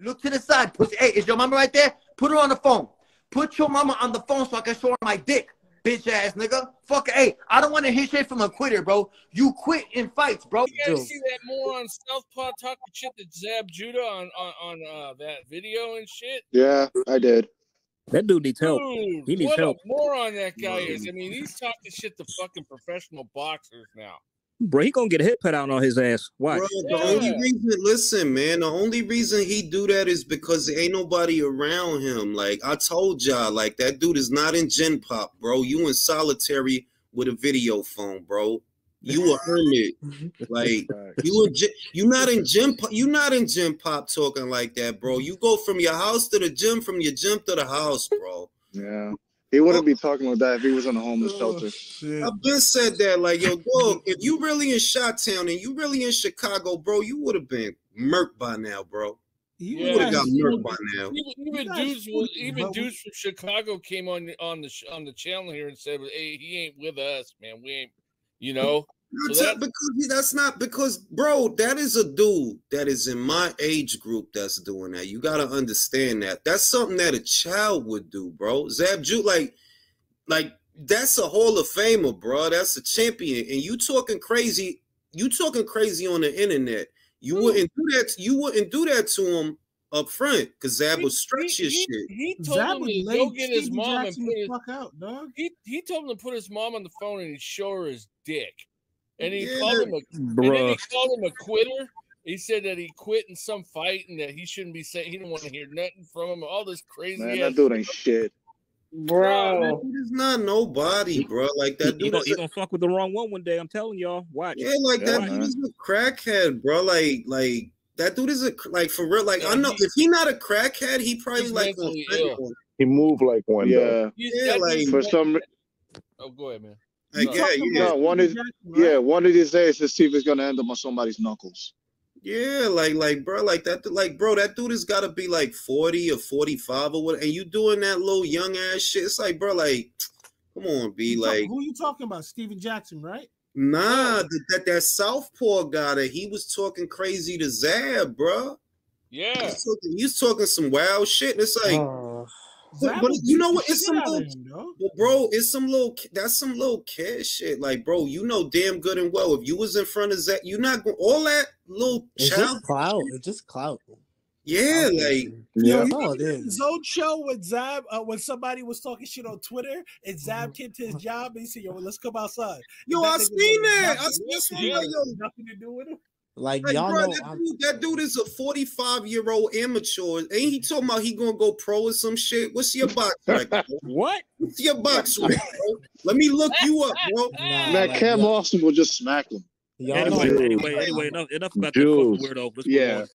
Look to the side, pussy. Hey, is your mama right there? Put her on the phone. Put your mama on the phone so I can show her my dick, bitch ass nigga. Fuck it. Hey, I don't want to hear shit from a quitter, bro. You quit in fights, bro. You guys see that more on Southpaw talking shit to Zab Judah on on, on uh, that video and shit? Yeah, I did. That dude needs help. Dude, He needs what help. a moron that guy is. I mean, he's talking shit to fucking professional boxers now. Bro, he gonna get a hit put out on his ass. Why? Bro, the only reason, listen, man, the only reason he do that is because there ain't nobody around him. Like I told y'all, like that dude is not in Gen Pop, bro. You in solitary with a video phone, bro. You a hermit, like you a, you not in gym. Pop, you not in gym pop talking like that, bro. You go from your house to the gym, from your gym to the house, bro. Yeah. He wouldn't be oh. talking like that if he was in a homeless oh, shelter. I've been said that, like, yo, dog, if you really in Shot Town and you really in Chicago, bro, you would have been murked by now, bro. You Yeah. would have got murked by now. Even, even dudes, will- even dudes from Chicago came on on the on the channel here and said, "Hey, he ain't with us, man. We ain't, you know." Not So that- that- because that's not because, bro, that is a dude that is in my age group that's doing that. You gotta understand that. That's something that a child would do, bro. Zab Ju, like, like that's a Hall of Famer, bro. That's a champion, and you talking crazy. You talking crazy on the internet. You hmm. wouldn't do that. You wouldn't do that to him up front because Zab would stretch his he, shit. he told Zab him to go get his mom Jackson and put his fuck out, dog. He he told him to put his mom on the phone and show her his dick, and he Yeah. called him a and then he called him a quitter. He said that he quit in some fight and that he shouldn't be saying he didn't want to hear nothing from him. All this crazy Man, ass that dude ain't shit. Bro, he's not nobody, bro. Like that He, he dude gonna, is gonna fuck with the wrong one one day. I'm telling y'all. Watch. Yeah, like that dude is a crackhead, bro. Like, like that dude is a like for real. Like I know if he not a crackhead, he probably he's like on mentally ill. fentanyl. He moved like one. Yeah. though. Yeah, like For some Oh, go ahead, man. Like, No. yeah, yeah, no, one of yeah, one of these days his teeth is gonna end up on somebody's knuckles. yeah, like, like, bro, like that, like, bro, that dude has got to be like forty or forty-five or what, and you doing that little young ass shit. It's like, bro, like, come on, be like, who are you talking about? Steven Jackson, right? nah, that that, that Southpaw guy that he was talking crazy to Zab, bro. Yeah. He's talking, he's talking some wild shit. And it's like, Oh. But, but you know what? It's some little, him, but bro, it's some little. That's some little kid shit. Like, bro, you know damn good and well if you was in front of Zab, you're not going all that little It's child. just clout. It's just clout. Yeah, like Yo, you That's all remember it that is. Zone show when Zab, uh, when somebody was talking shit on Twitter, and Zab came to his job and he said, "Yo, let's come outside." Yo, I seen that. I nothing- seen- yeah, that, yo. nothing to do with him. Like Like, y'all bro, know, that, dude, that dude is a 45 year old amateur. Ain't he talking about he gonna go pro or some shit? What's your box record? What? What's your box record. Let me look you up, bro. Man, Cam Austin will just smack him. y'all Anyway, know. anyway, anyway, enough, enough about that Jules. fucking weirdo. Let's Yeah. on.